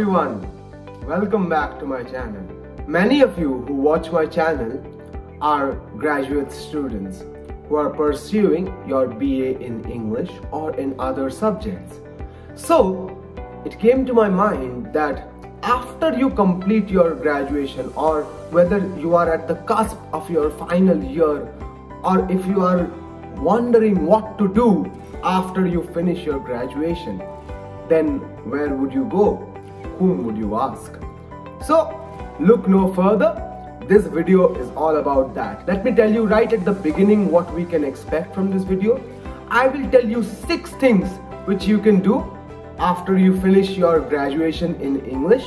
everyone, welcome back to my channel. Many of you who watch my channel are graduate students who are pursuing your BA in English or in other subjects. So, it came to my mind that after you complete your graduation or whether you are at the cusp of your final year or if you are wondering what to do after you finish your graduation, then where would you go? Whom would you ask? So, look no further. This video is all about that. Let me tell you right at the beginning what we can expect from this video. I will tell you six things which you can do after you finish your graduation in English.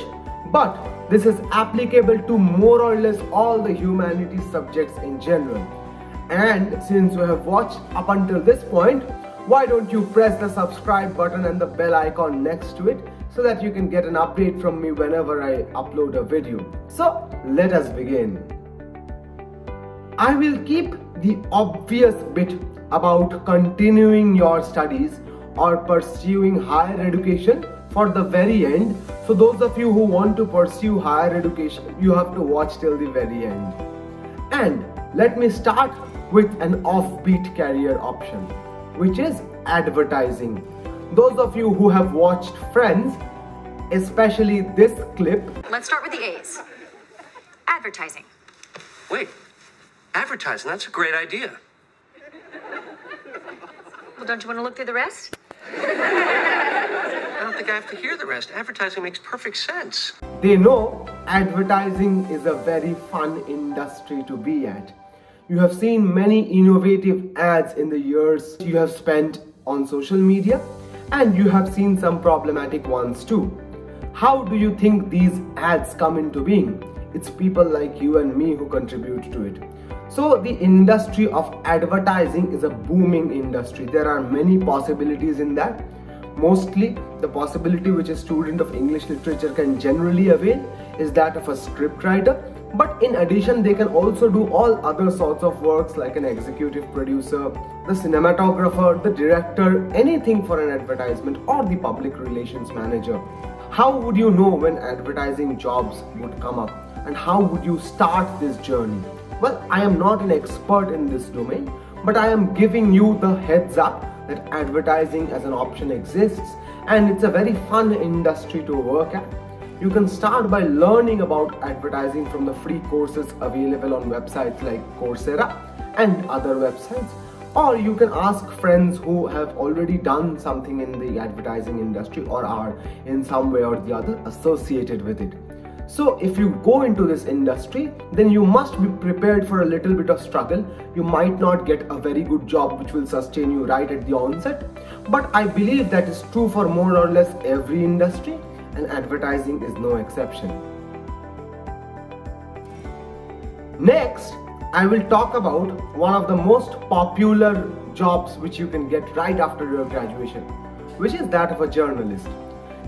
But this is applicable to more or less all the humanities subjects in general. And since you have watched up until this point, why don't you press the subscribe button and the bell icon next to it so that you can get an update from me whenever I upload a video. So let us begin. I will keep the obvious bit about continuing your studies or pursuing higher education for the very end. So those of you who want to pursue higher education, you have to watch till the very end. And let me start with an offbeat career option, which is advertising. Those of you who have watched Friends, especially this clip. Let's start with the A's. Advertising. Wait, advertising, that's a great idea. Well, don't you want to look through the rest? I don't think I have to hear the rest. Advertising makes perfect sense. They know advertising is a very fun industry to be at. You have seen many innovative ads in the years you have spent on social media, and you have seen some problematic ones too. How do you think these ads come into being? It's people like you and me who contribute to it. So, the industry of advertising is a booming industry. There are many possibilities in that. Mostly, the possibility which a student of English literature can generally avail is that of a scriptwriter. But in addition, they can also do all other sorts of works like an executive producer, the cinematographer, the director, anything for an advertisement, or the public relations manager. How would you know when advertising jobs would come up? And how would you start this journey? Well, I am not an expert in this domain, but I am giving you the heads up that advertising as an option exists and it's a very fun industry to work at. You can start by learning about advertising from the free courses available on websites like Coursera and other websites. Or you can ask friends who have already done something in the advertising industry or are in some way or the other associated with it. So if you go into this industry, then you must be prepared for a little bit of struggle. You might not get a very good job which will sustain you right at the onset. But I believe that is true for more or less every industry and advertising is no exception. Next, I will talk about one of the most popular jobs which you can get right after your graduation, which is that of a journalist.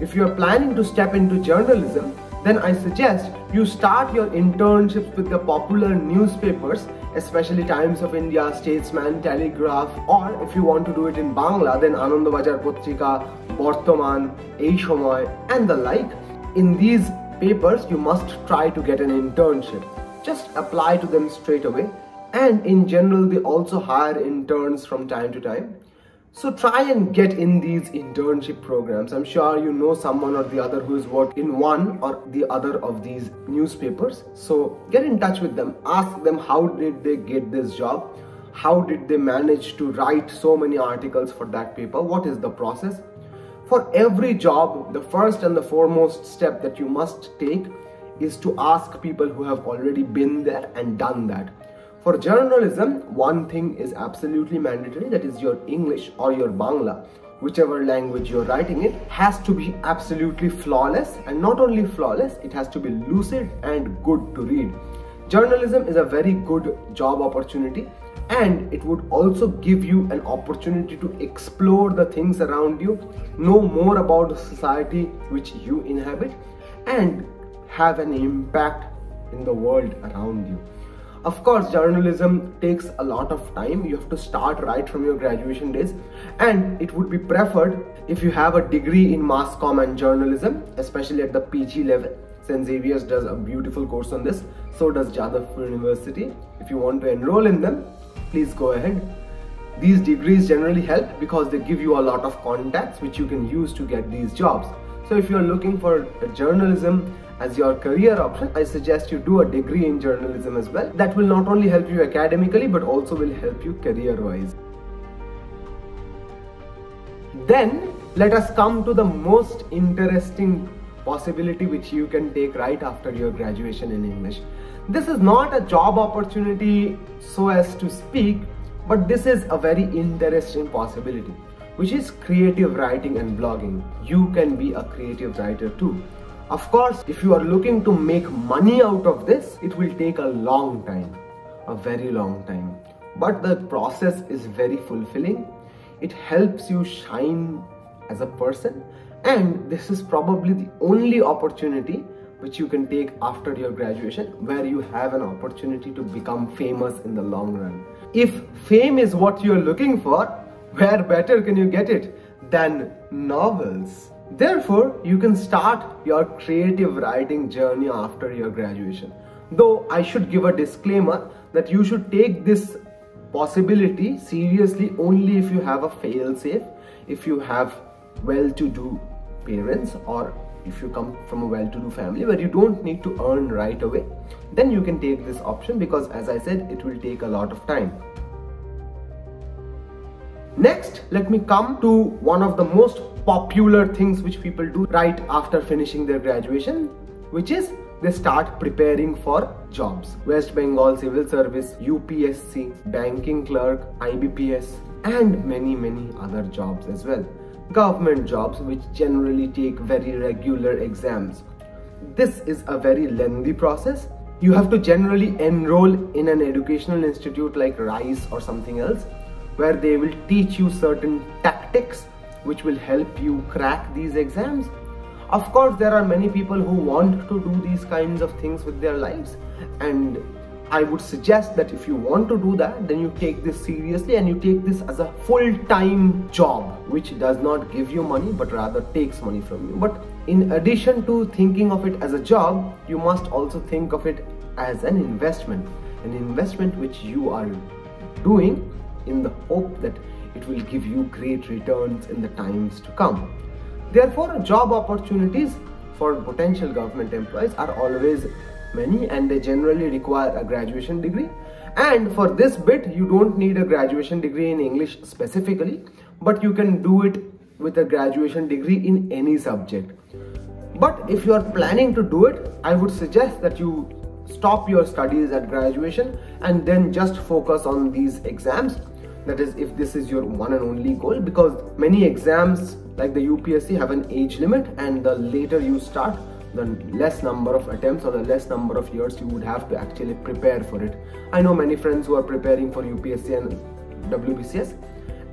If you are planning to step into journalism, then I suggest you start your internships with the popular newspapers, especially Times of India, Statesman, Telegraph, or if you want to do it in Bangla, then Anandabajar Potrika, Bortoman, Ei Shomoy, and the like. In these papers, you must try to get an internship. Just apply to them straight away. And in general, they also hire interns from time to time. So try and get in these internship programs. I'm sure you know someone or the other who has worked in one or the other of these newspapers. So get in touch with them. Ask them how did they get this job? How did they manage to write so many articles for that paper? What is the process? For every job, the first and the foremost step that you must take is to ask people who have already been there and done that. For journalism, one thing is absolutely mandatory that is your English or your Bangla, whichever language you're writing in, has to be absolutely flawless and not only flawless, it has to be lucid and good to read. Journalism is a very good job opportunity and it would also give you an opportunity to explore the things around you, know more about the society which you inhabit, and have an impact in the world around you. Of course, journalism takes a lot of time. You have to start right from your graduation days, and it would be preferred if you have a degree in mass comm and journalism, especially at the PG level. St. Xavier's does a beautiful course on this, so does Jadavpur University. If you want to enroll in them, please go ahead. These degrees generally help because they give you a lot of contacts which you can use to get these jobs. So if you're looking for journalism as your career option, I suggest you do a degree in journalism as well. That will not only help you academically but also will help you career-wise. Then let us come to the most interesting possibility which you can take right after your graduation in English. This is not a job opportunity so as to speak, but this is a very interesting possibility, which is creative writing and blogging. You can be a creative writer too. Of course, if you are looking to make money out of this, it will take a long time, a very long time. But the process is very fulfilling. It helps you shine as a person, and this is probably the only opportunity which you can take after your graduation where you have an opportunity to become famous in the long run. If fame is what you're looking for, where better can you get it than novels? Therefore, you can start your creative writing journey after your graduation. Though I should give a disclaimer that you should take this possibility seriously only if you have a fail safe, if you have well to do parents, or if you come from a well to do family where you don't need to earn right away, then you can take this option because, as I said, it will take a lot of time. Next, let me come to one of the most popular things which people do right after finishing their graduation, which is they start preparing for jobs. West Bengal Civil Service, UPSC, banking clerk, IBPS, and many, many other jobs as well. Government jobs, which generally take very regular exams. This is a very lengthy process. You have to generally enroll in an educational institute like RICE or something else where they will teach you certain tactics which will help you crack these exams. Of course, there are many people who want to do these kinds of things with their lives, and I would suggest that if you want to do that, then you take this seriously and you take this as a full time job, which does not give you money but rather takes money from you. But in addition to thinking of it as a job, you must also think of it as an investment, an investment which you are doing in the hope that it will give you great returns in the times to come. Therefore, job opportunities for potential government employees are always many and they generally require a graduation degree. And for this bit, you don't need a graduation degree in English specifically, but you can do it with a graduation degree in any subject. But if you are planning to do it, I would suggest that you stop your studies at graduation and then just focus on these exams that is if this is your one and only goal because many exams like the UPSC have an age limit and the later you start the less number of attempts or the less number of years you would have to actually prepare for it. I know many friends who are preparing for UPSC and WBCS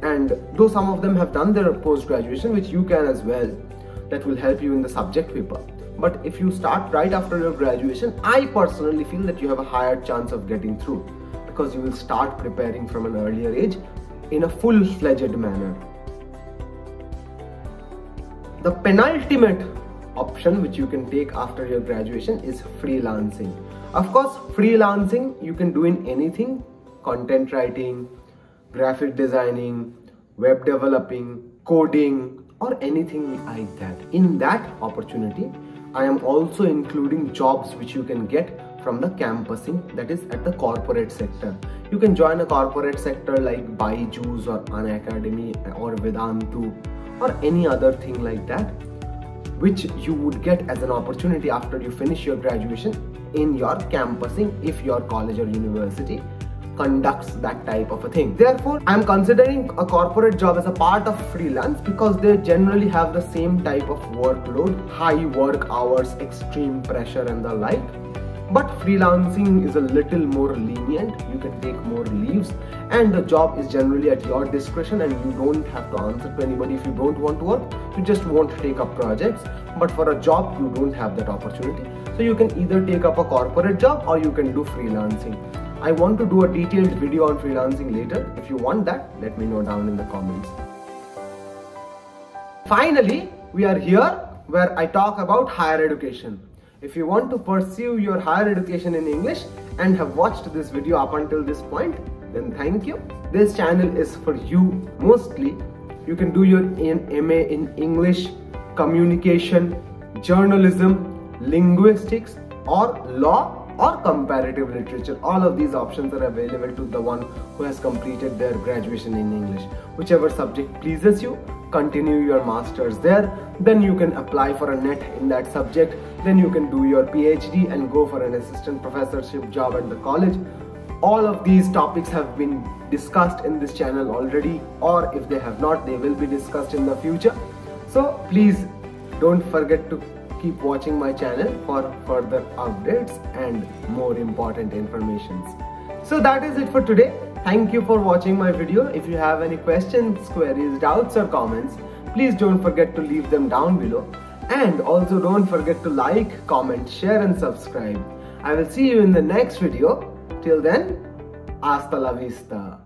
and though some of them have done their post-graduation which you can as well that will help you in the subject paper but if you start right after your graduation I personally feel that you have a higher chance of getting through because you will start preparing from an earlier age in a full-fledged manner. The penultimate option which you can take after your graduation is freelancing. Of course, freelancing you can do in anything, content writing, graphic designing, web developing, coding, or anything like that. In that opportunity, I am also including jobs which you can get from the campusing that is at the corporate sector. You can join a corporate sector like Byju's or Unacademy or Vedantu or any other thing like that which you would get as an opportunity after you finish your graduation in your campusing if your college or university conducts that type of a thing. Therefore, I'm considering a corporate job as a part of freelance because they generally have the same type of workload, high work hours, extreme pressure and the like but freelancing is a little more lenient you can take more leaves and the job is generally at your discretion and you don't have to answer to anybody if you don't want to work you just won't take up projects but for a job you don't have that opportunity so you can either take up a corporate job or you can do freelancing I want to do a detailed video on freelancing later. If you want that, let me know down in the comments. Finally, we are here where I talk about higher education. If you want to pursue your higher education in English and have watched this video up until this point, then thank you. This channel is for you mostly. You can do your MA in English, communication, journalism, linguistics or law or comparative literature. All of these options are available to the one who has completed their graduation in English. Whichever subject pleases you, continue your masters there. Then you can apply for a NET in that subject. Then you can do your PhD and go for an assistant professorship job at the college. All of these topics have been discussed in this channel already or if they have not, they will be discussed in the future. So please don't forget to keep watching my channel for further updates and more important informations. So that is it for today. Thank you for watching my video. If you have any questions, queries, doubts or comments, please don't forget to leave them down below. And also don't forget to like, comment, share and subscribe. I will see you in the next video. Till then, hasta la vista.